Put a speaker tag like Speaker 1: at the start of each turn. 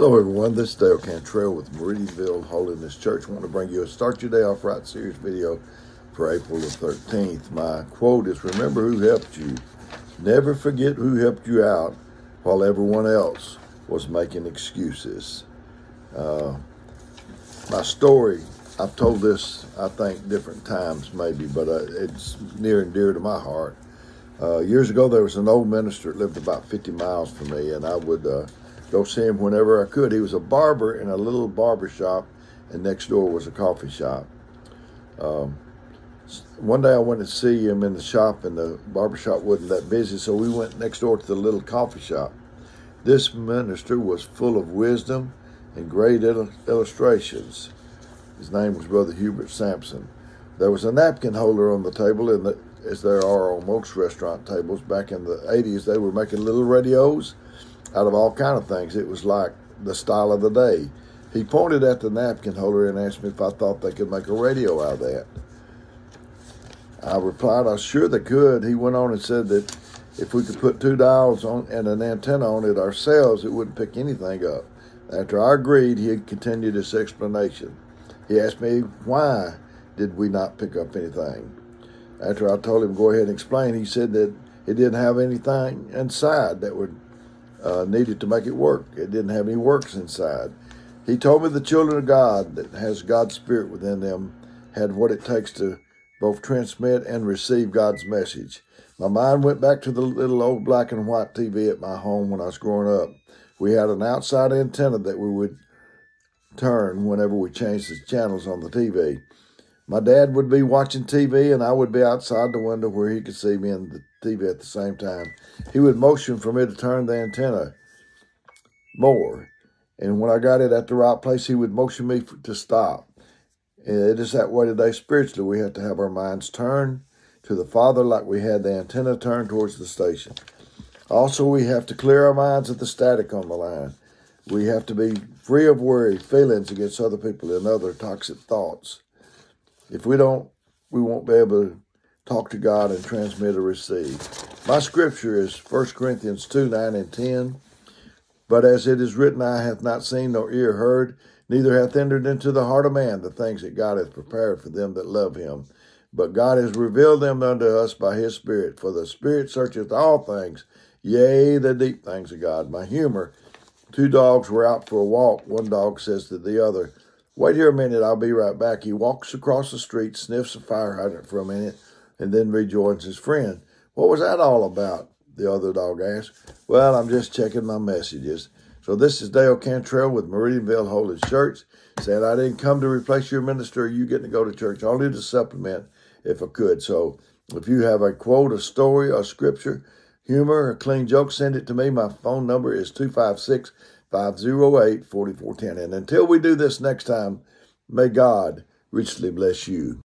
Speaker 1: Hello, everyone. This is Dale Cantrell with Meridianville Holiness Church. I want to bring you a Start Your Day Off Right series video for April the 13th. My quote is Remember who helped you. Never forget who helped you out while everyone else was making excuses. Uh, my story, I've told this, I think, different times maybe, but uh, it's near and dear to my heart. Uh, years ago, there was an old minister that lived about 50 miles from me, and I would uh, go see him whenever I could. He was a barber in a little barber shop, and next door was a coffee shop. Um, one day I went to see him in the shop, and the barber shop wasn't that busy, so we went next door to the little coffee shop. This minister was full of wisdom and great il- illustrations. His name was Brother Hubert Sampson. There was a napkin holder on the table, and the, as there are on most restaurant tables back in the 80s, they were making little radios out of all kind of things. It was like the style of the day. He pointed at the napkin holder and asked me if I thought they could make a radio out of that. I replied, I sure they could. He went on and said that if we could put two dials on and an antenna on it ourselves, it wouldn't pick anything up. After I agreed, he continued his explanation. He asked me why did we not pick up anything. After I told him go ahead and explain, he said that it didn't have anything inside that would uh, needed to make it work. It didn't have any works inside. He told me the children of God that has God's Spirit within them had what it takes to both transmit and receive God's message. My mind went back to the little old black and white TV at my home when I was growing up. We had an outside antenna that we would turn whenever we changed the channels on the TV. My dad would be watching TV and I would be outside the window where he could see me and the TV at the same time. He would motion for me to turn the antenna more. And when I got it at the right place, he would motion me to stop. It is that way today spiritually. We have to have our minds turned to the Father like we had the antenna turned towards the station. Also, we have to clear our minds of the static on the line. We have to be free of worry, feelings against other people, and other toxic thoughts. If we don't, we won't be able to talk to God and transmit or receive. My scripture is 1 Corinthians 2 9 and 10. But as it is written, Eye hath not seen nor ear heard, neither hath entered into the heart of man the things that God hath prepared for them that love him. But God has revealed them unto us by his Spirit. For the Spirit searcheth all things, yea, the deep things of God. My humor two dogs were out for a walk. One dog says to the other, Wait here a minute, I'll be right back. He walks across the street, sniffs a fire hydrant for a minute, and then rejoins his friend. What was that all about? The other dog asked. Well, I'm just checking my messages. So this is Dale Cantrell with Meridianville Holy Church saying I didn't come to replace your minister you getting to go to church, only to supplement if I could. So if you have a quote, a story, a scripture, humor, a clean joke, send it to me. My phone number is 256 508 4410. And until we do this next time, may God richly bless you.